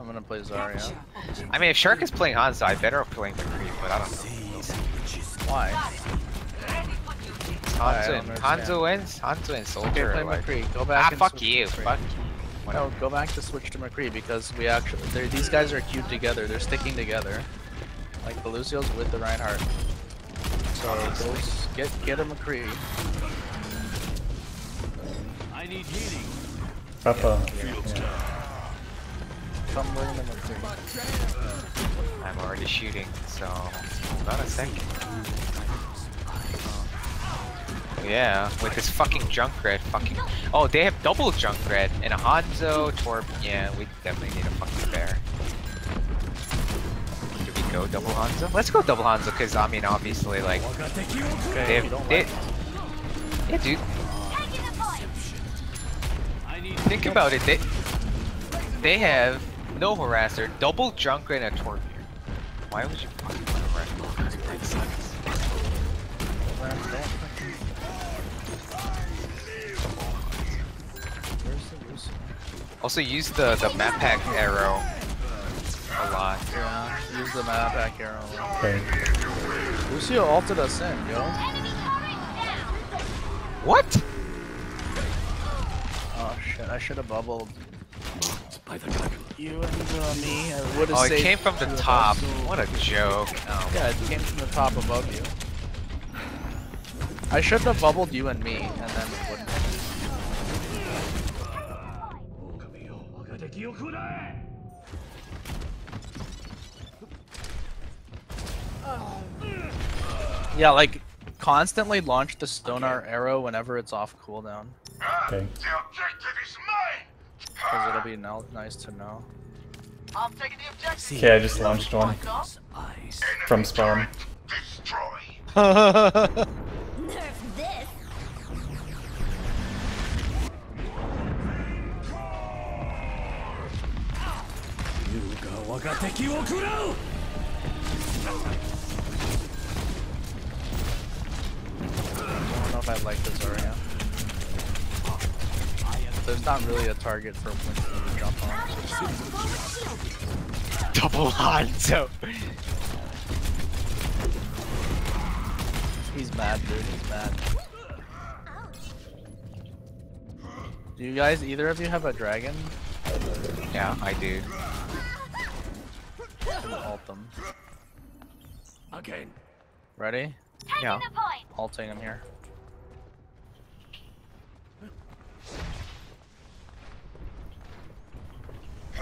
I'm gonna play Zarya. I mean, if Shark is playing Hanzo, I better off playing the McCree, but I don't know. Why? I Hanzo, don't understand. Hanzo wins. Hanzo and Okay, Soldier. play like, McCree. Go ah, back and fuck you. Fuck. you. No, go back to switch to McCree because we actually they're- these guys are queued together. They're sticking together. Like the Lucio's with the Reinhardt. So go get get a McCree. I need healing. Papa. I'm already shooting, so hold on a second. Yeah, with this fucking Junkrat fucking. Oh, they have double Junkrat and a Hanzo, Torb. Yeah, we definitely need a fucking bear. Do we go double Hanzo? Let's go double Hanzo, because I mean, obviously, like, they have. They, yeah, dude, think about it. They, they have no harasser, double Junkrat, and a Torb here. Why would you fucking want to run? Where's the Also use the the map pack arrow a lot. Yeah, use the map back arrow. Okay. Lucio ulted us in, yo. What? Oh shit, I should have bubbled you and uh, me. I would have Oh, it came from the top. What a joke. Oh. Yeah, it came from the top above you. I should have bubbled you and me, and then it wouldn't. Yeah, like constantly launch the sonar arrow whenever it's off cooldown. Okay. The objective is because it'll be nice to know. Okay, I just launched one. From spawn. Nerf this! I don't know if I like this area. There's not really a target for when you jump on. Double Hanzo. He's mad, dude. He's mad. Do you guys, either of you have a dragon? Yeah, I do. Can ult them. Again. Ready? Yeah. The point. Ulting him here.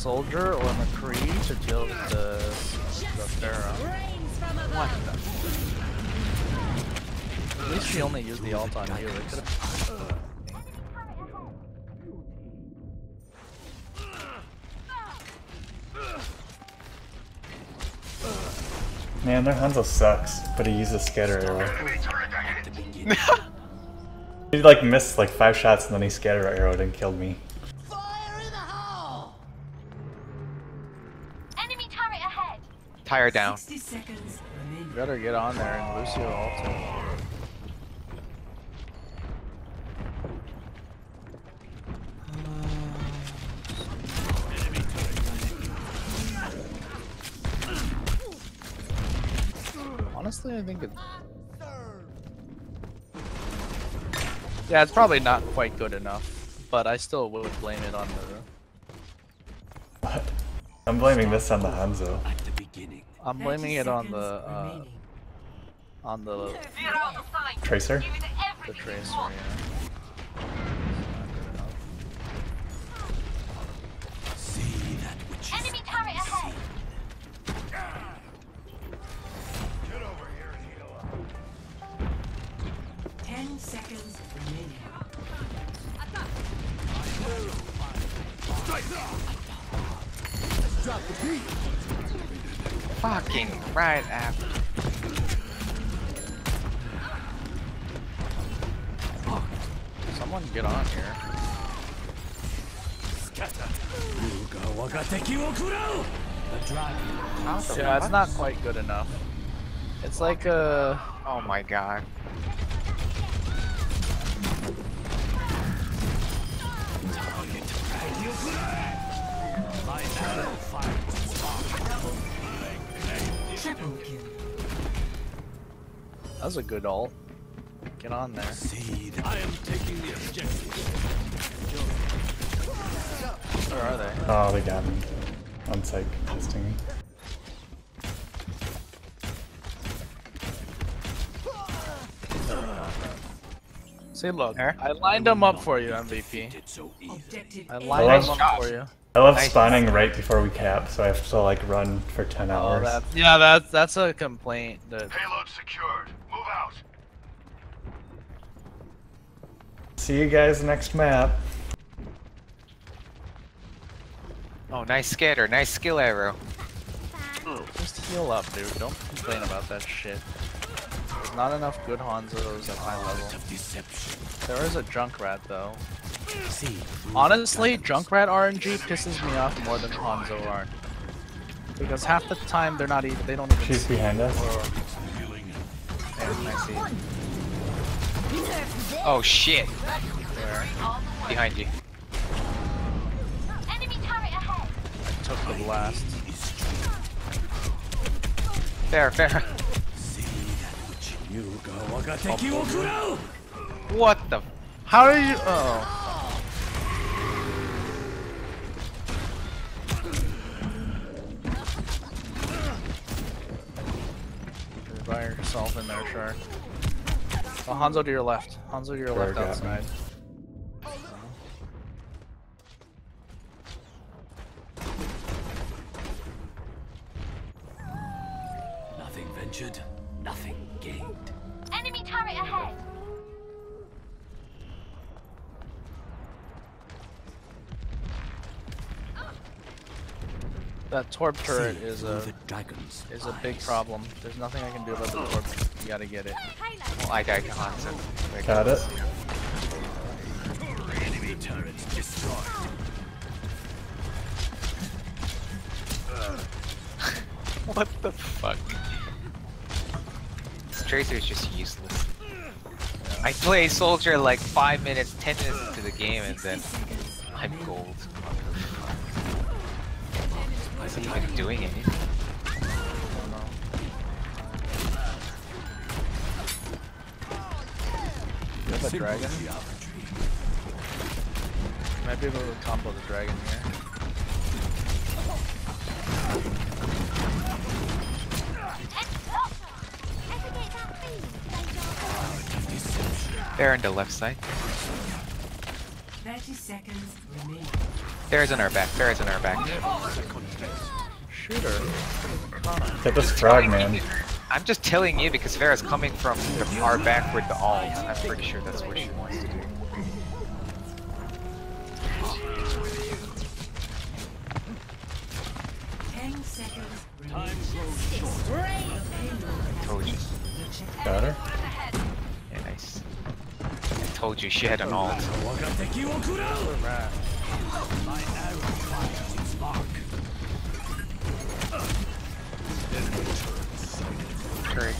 soldier or McCree to deal with the the Pharah. What the? At least she only used the ult on you. It could have. Man, their Hanzo sucks, but he uses scatter arrow. enemy turret ahead! He like missed like five shots and then he scatter arrowed and killed me. Enemy turret ahead. Tire down. You better get on there and Lucio ulted. Honestly, I think it. Yeah, it's probably not quite good enough, but I still would blame it on the. What? I'm blaming this on the Hanzo. At the beginning. I'm blaming it on the uh, on the Veer out of sight. Tracer? The tracer. Yeah. See that which is Enemy turret ahead. Get over here and heal up. Ten seconds remaining. Fucking right after. Someone get on here. Yeah, it's not quite good enough. It's like a. Oh my god. Target Triple kill. that was a good ult. Get on there. Seed. I am taking the objective. Where are they? Oh, they got me. On site testing See, look, There? I lined them up for you, MVP. It's so easy. Objective I A. lined them shot. up for you. I love Nice. spawning right before we cap, so I have to like run for 10 Oh, hours. that, yeah, that's that's a complaint. That Payload secured. Move out. See you guys next map. Oh, nice scatter, nice skill arrow. just heal up, dude. Don't complain about that shit. There's not enough good Hanzos at high level. Of deception. There is a Junkrat though. See. Honestly, Junkrat RNG pisses me off more than Hanzo are. Because half the time they're not even they don't even She's see behind us. Healing. and I see Oh shit. there. Behind you. Enemy turret ahead. I took the blast. Fair, fair. What the? How are you? Oh. by yourself in there, Shark. Oh, Hanzo to your left. Hanzo to your left outside. Nothing ventured nothing gained. Enemy turret ahead. That Torb turret is a is a big problem. There's nothing I can do about the Torb. You gotta get it. Well, I died to Hansen. Got it. Enemy turrets destroyed. What the fuck? Tracer is just useless. I play soldier like 5 minutes, 10 minutes into the game and then I'm gold. I wasn't even doing anything. Have a dragon? Might be able to combo the dragon here. They're on the left side. 30 seconds remaining. Bear's on our back. Bear's on our back. Shooter. Get this frog, man. I'm just telling you because Vera's coming from the far back with the ult. I'm pretty sure that's what she wants to do. Ten seconds Time remaining. grows short. Got her. Yeah, nice. I told you she had an ult. Turret.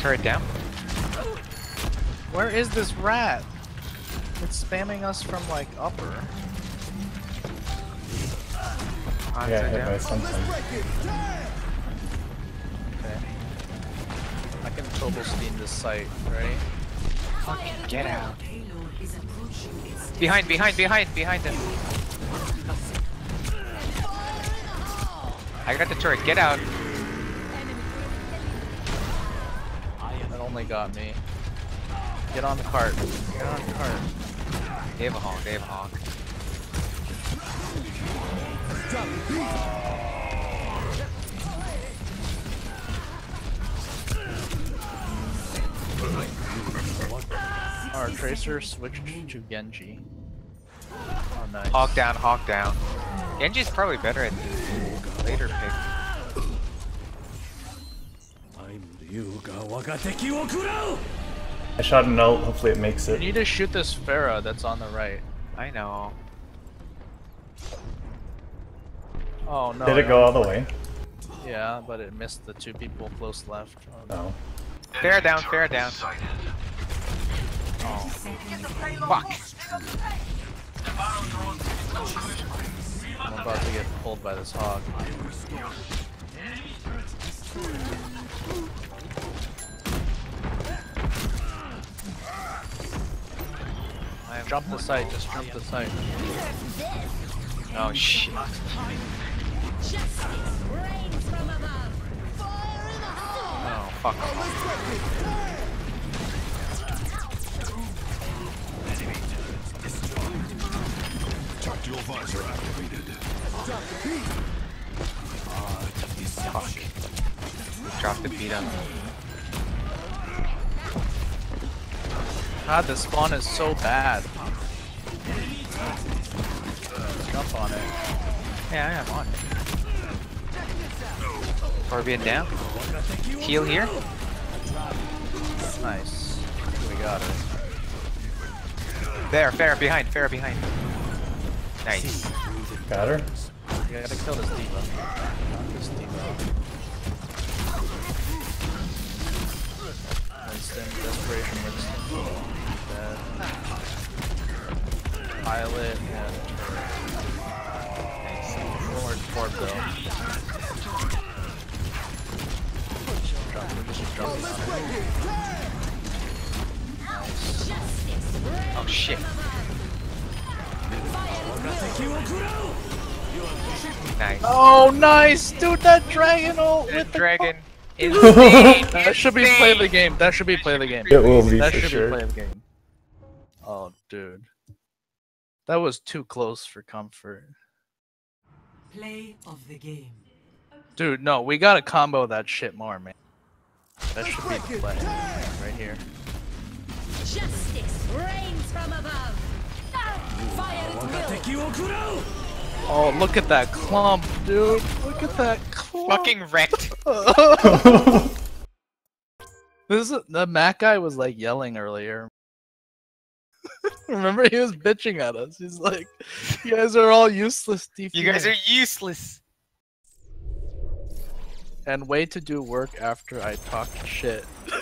Turret down. Where is this rat? It's spamming us from like upper. Yeah, something can turbo steam this site, ready? Fucking get out. Payload is approaching its Behind, behind, behind, behind them. I got the turret. Get out. That only got me. Get on the cart. Get on the cart. They have a honk. They have a honk. Our Tracer switched to Genji. Oh, nice. Hawk down, Hawk down. Genji's probably better at the later pick. I shot a note. hopefully it makes it. You need to shoot this Pharah that's on the right. I know. Oh no. Did it go all the way? Yeah, but it missed the two people close left. Oh, no. no. Fair down, fair down. Oh. Fuck. I'm about to get pulled by this hog. Jump the site, just jump the site. Oh shit. Fuck. Tactical visor activated. Fuck. Drop the beat him. God, the spawn is so bad. Jump on it. Yeah, I'm on it. being down. Heal here. Nice. We got it. There, fair behind, fair behind. Nice. Got her? You gotta kill this D.Va. Not this D.Va. Winston, desperation Winston. Dead. Pilot and Nice. one more Torb though. Oh shit. Nice. Oh, nice, dude! That dragon ult That with the dragon. Insane. That should be play of the game. That should be play of the game. It will be That for should sure. be play of the game. Oh, dude. That was too close for comfort. Play of the game. Dude, no, we gotta combo that shit more, man. That should be the play right here. Justice reigns from above. Oh, look at that clump, dude. Look at that clump. Fucking wrecked. this is, the Mac guy was like yelling earlier. Remember, he was bitching at us. He's like, "You guys are all useless." Defense. You guys are useless and wait to do work after I talk shit.